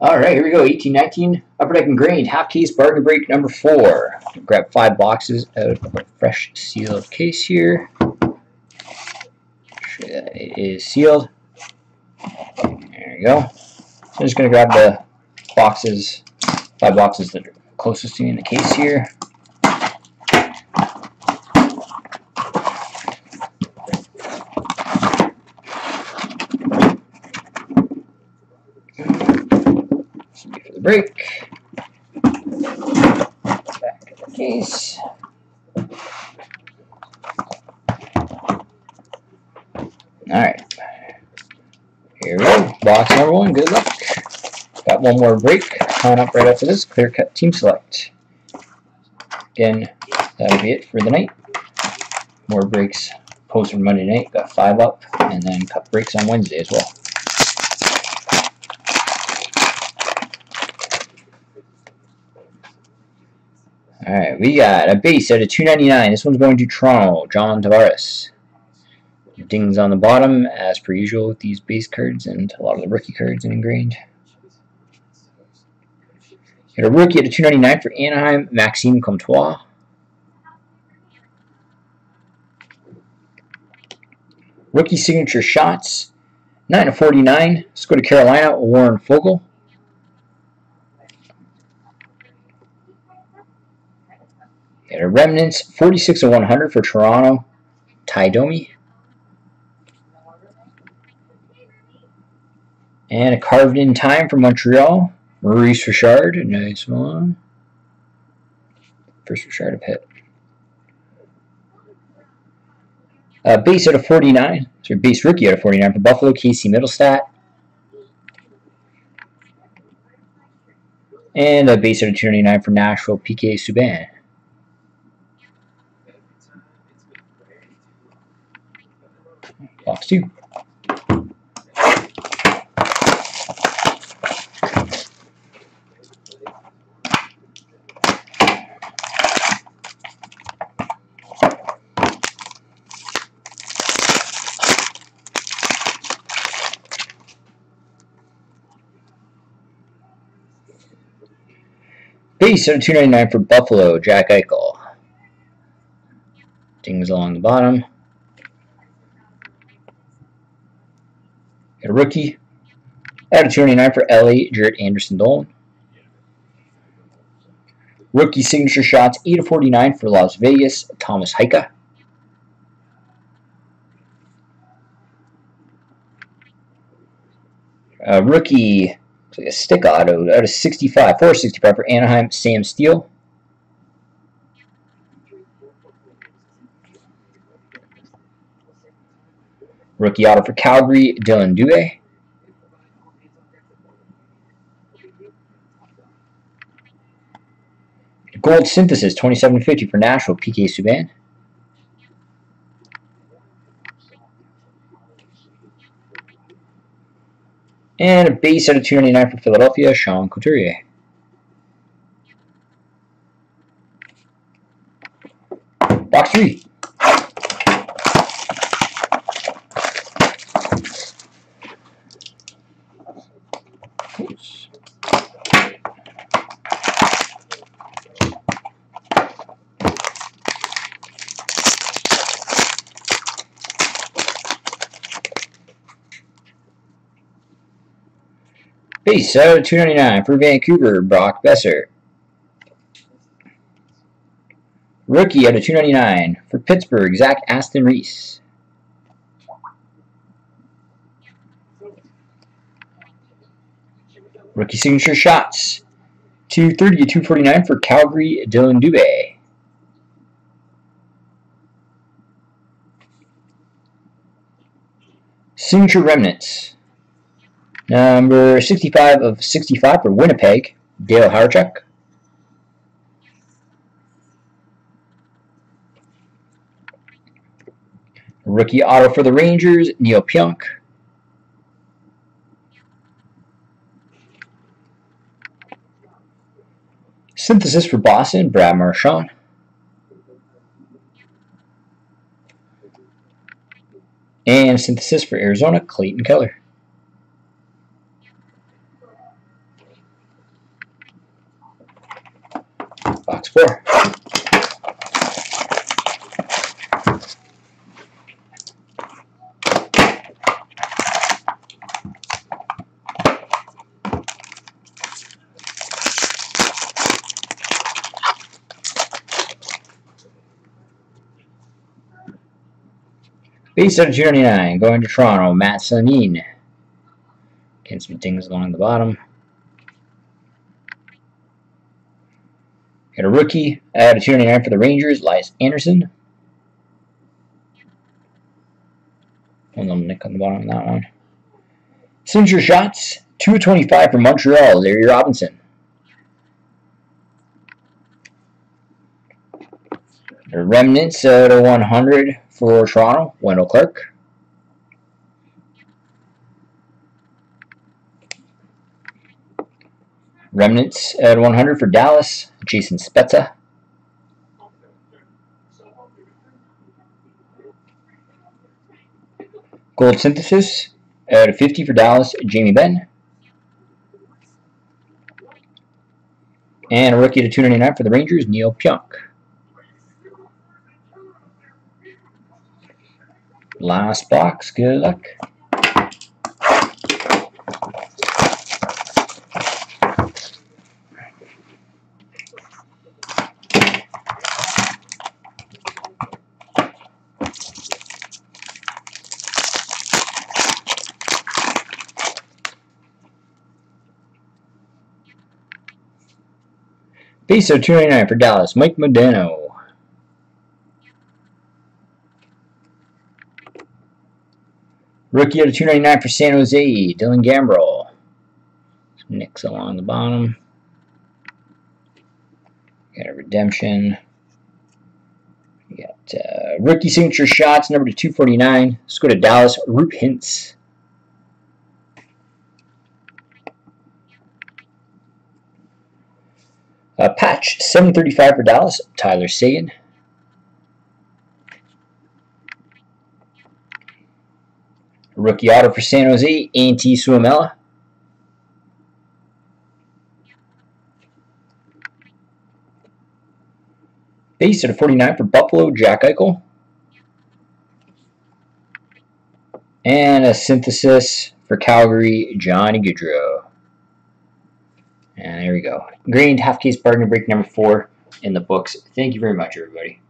All right, here we go. 1819 Upper Deck Engrained Half Case Bargain Break number four. Grab five boxes out of a fresh sealed case here. Sure that it is sealed. There you go. So I'm just going to grab the boxes, five boxes that are closest to me in the case here. For the break. Back of the case. Alright. Here we go. Box number one. Good luck. Got one more break coming up right after this. Clear cut team select. Again, that'll be it for the night. More breaks posted Monday night. Got five up. And then cut breaks on Wednesday as well. We got a base at a 299. This one's going to Toronto, John Tavares. Dings on the bottom, as per usual with these base cards and a lot of the rookie cards and Engrained. Got a rookie at a 299 for Anaheim, Maxime Comtois. Rookie signature shots, 9 of 49. Let's go to Carolina, Warren Foegele. Got a Remnants, 46 of 100 for Toronto, Tie Domi. And a carved in time for Montreal, Maurice Richard, a nice one. First Richard of hit. Uh, base at a 49, so base rookie at a 49 for Buffalo, Casey Mittelstadt. And a base at a 299 for Nashville, PK Subban. Box two. Base at 299 for Buffalo, Jack Eichel. Dings along the bottom. Got a rookie. Out of 299 for LA, Jaret Anderson Dolan. Rookie signature shots, 8 of 49 for Las Vegas, Thomas Hyka. Uh, rookie, like a stick auto, out of 65, 465 for Anaheim, Sam Steel. Rookie auto for Calgary, Dylan Dubé. Gold Synthesis, 2750 for Nashville, PK Subban. And a base out of 299 for Philadelphia, Sean Couturier. Box 3. Peace, out of 299 for Vancouver, Brock Boeser. Rookie out of 299 for Pittsburgh, Zach Aston Reese. Rookie signature shots. 230 to 249 for Calgary, Dylan Dubé. Signature remnants. Number 65 of 65 for Winnipeg, Dale Hawerchuk. Rookie auto for the Rangers, Neal Pionk. Synthesis for Boston, Brad Marchand. And synthesis for Arizona, Clayton Keller. B729 going to Toronto, Mats Sundin. Again, some dings along the bottom. Got a rookie out of 299 for the Rangers, Lias Andersson. One little nick on the bottom of that one. Signature shots, 225 for Montreal, Larry Robinson. The remnants out of 100 for Toronto, Wendel Clark. Remnants at 100 for Dallas, Jason Spezza. Gold Synthesis at 50 for Dallas, Jamie Benn. And a rookie to 299 for the Rangers, Neal Pionk. Last box, good luck. Of 299 for Dallas, Mike Modano. Rookie out of 299 for San Jose, Dylan Gambrell. Some nicks along the bottom. Got a redemption. We got uh, rookie signature shots, number to 249. Let's go to Dallas, Roope Hintz. Uh, patch, 735 for Dallas, Tyler Seguin. Rookie auto for San Jose, Antti Suomela. Base at a 49 for Buffalo, Jack Eichel. And a synthesis for Calgary, Johnny Gaudreau. And there we go. Green half case bargain break number four in the books. Thank you very much, everybody.